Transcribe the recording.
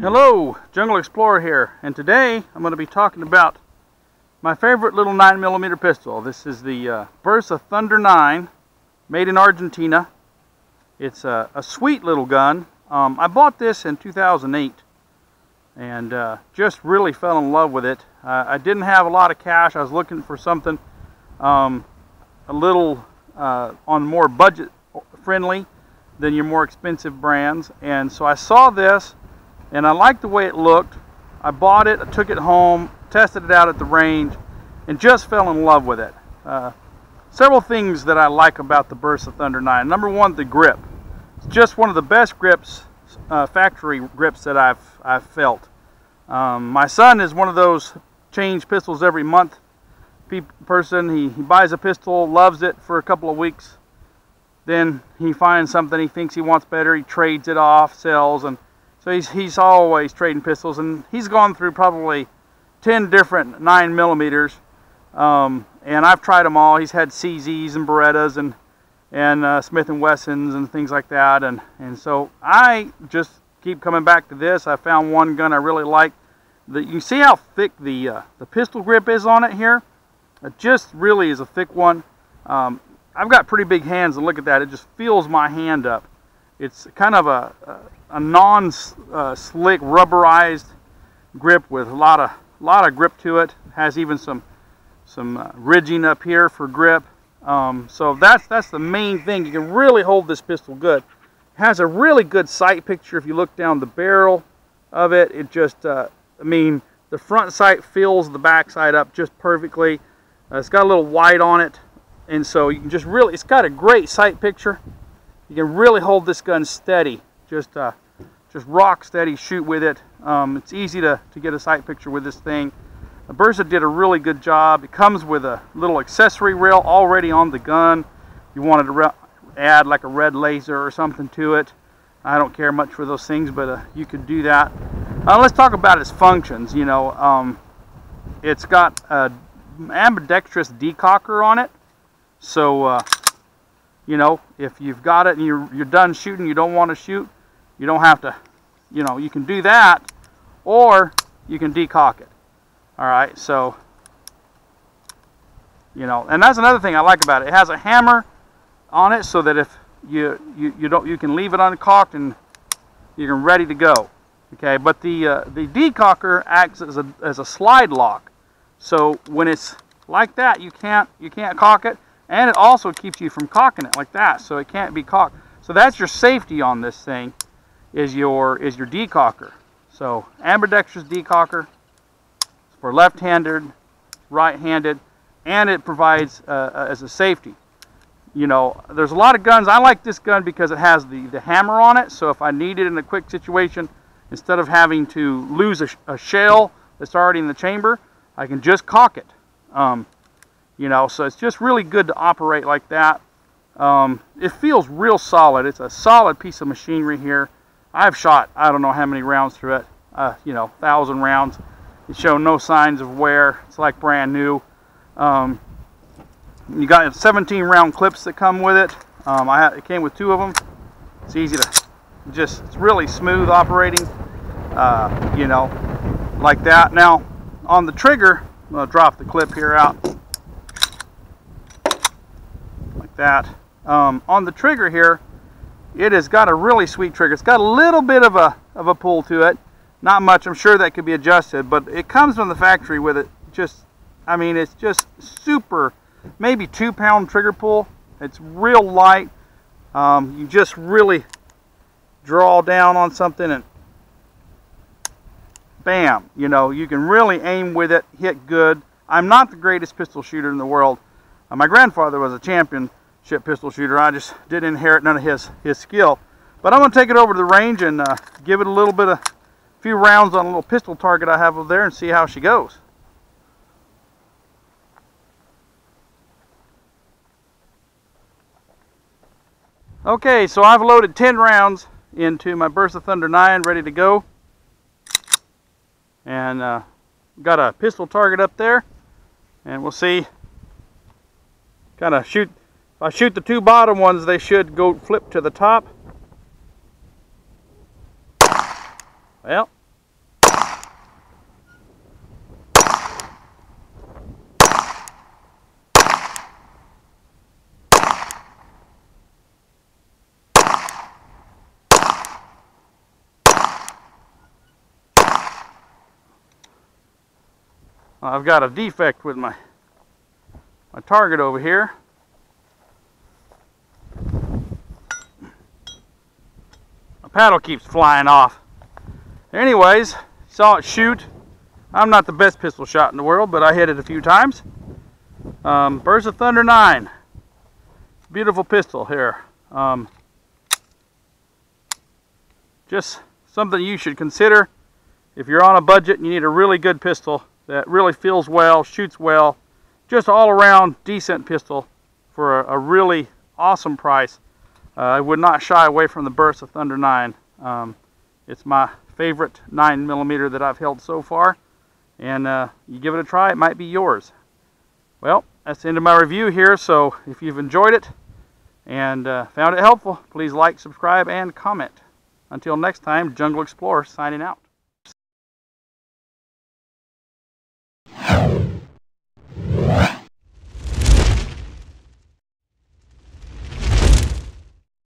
Hello, Jungle Explorer here, and today I'm going to be talking about my favorite little 9mm pistol. This is the uh, Bersa Thunder 9, made in Argentina. It's a, a sweet little gun. Um, I bought this in 2008 and uh, just really fell in love with it. Uh, I didn't have a lot of cash. I was looking for something um, a little uh, on more budget friendly than your more expensive brands. And so I saw this and I liked the way it looked. I bought it, I took it home, tested it out at the range, and just fell in love with it. Uh, several things that I like about the Bersa Thunder 9. Number one, the grip. It's just one of the best grips, uh, factory grips that I've, I've felt. Um, my son is one of those change pistols every month person. He, he buys a pistol, loves it for a couple of weeks. Then he finds something he thinks he wants better. He trades it off, sells, and so he's, he's always trading pistols, and he's gone through probably 10 different 9 millimeters. Um, and I've tried them all. He's had CZs and Berettas and and uh, Smith and Wessons and things like that. And and so I just keep coming back to this. I found one gun I really like. The, you see how thick the uh, the pistol grip is on it here. It just really is a thick one. Um, I've got pretty big hands, and look at that. It just fills my hand up. It's kind of a, a a non-slick rubberized grip with a lot of lot of grip to it. Has even some some uh, ridging up here for grip. Um, so that's that's the main thing. You can really hold this pistol good. It has a really good sight picture. If you look down the barrel of it, it just uh, I mean the front sight fills the back side up just perfectly. Uh, it's got a little white on it, and so you can just really it's got a great sight picture. You can really hold this gun steady. Just uh, just rock steady shoot with it. Um, it's easy to, to get a sight picture with this thing. The Bersa did a really good job. It comes with a little accessory rail already on the gun. You wanted to add like a red laser or something to it. I don't care much for those things, but uh, you could do that. Uh, let's talk about its functions. You know, um, it's got a ambidextrous decocker on it. So, uh, you know, if you've got it and you're, you're done shooting, you don't want to shoot, you don't have to, you know, you can do that or you can decock it. All right, so, you know, and that's another thing I like about it. It has a hammer on it so that if you, you, you don't, you can leave it uncocked and you're ready to go. Okay, but the, uh, the decocker acts as a, as a slide lock. So when it's like that, you can't, you can't cock it. And it also keeps you from cocking it like that, so it can't be cocked. So that's your safety on this thing is your is your decocker. So ambidextrous decocker for left-handed, right-handed, and it provides uh, uh, as a safety. You know, there's a lot of guns. I like this gun because it has the, the hammer on it. So if I need it in a quick situation, instead of having to lose a, a shell that's already in the chamber, I can just cock it. Um, you know, so it's just really good to operate like that. Um, it feels real solid. It's a solid piece of machinery here. I've shot, I don't know how many rounds through it, uh, you know, thousand rounds. It showed no signs of wear. It's like brand new. Um, you got 17 round clips that come with it. Um, I had, it came with two of them. It's easy to just, it's really smooth operating, uh, you know, like that. Now, on the trigger, I'm going to drop the clip here out like that. Um, on the trigger here, it has got a really sweet trigger. It's got a little bit of a, of a pull to it. Not much. I'm sure that could be adjusted, but it comes from the factory with it. Just, I mean, it's just super, maybe two pound trigger pull. It's real light. Um, you just really draw down on something and bam, you know, you can really aim with it, hit good. I'm not the greatest pistol shooter in the world. Uh, my grandfather was a championship pistol shooter. I just didn't inherit none of his, his skill. But I'm going to take it over to the range and uh, give it a little bit of, a few rounds on a little pistol target I have over there and see how she goes. Okay, so I've loaded 10 rounds into my Bersa Thunder 9 ready to go. And uh, got a pistol target up there. And we'll see, kind of shoot If I shoot the two bottom ones, they should go flip to the top. Well, I've got a defect with my my target over here. My paddle keeps flying off. Anyways, saw it shoot. I'm not the best pistol shot in the world, but I hit it a few times. Um, of Thunder 9. Beautiful pistol here. Um, just something you should consider if you're on a budget and you need a really good pistol that really feels well, shoots well, just all around decent pistol for a, a really awesome price. Uh, I would not shy away from the Bersa Thunder 9. Um, it's my favorite 9 millimeter that I've held so far. And uh, you give it a try, it might be yours. Well, that's the end of my review here. So if you've enjoyed it and uh, found it helpful, please like, subscribe, and comment. Until next time, Jungle Explorer signing out.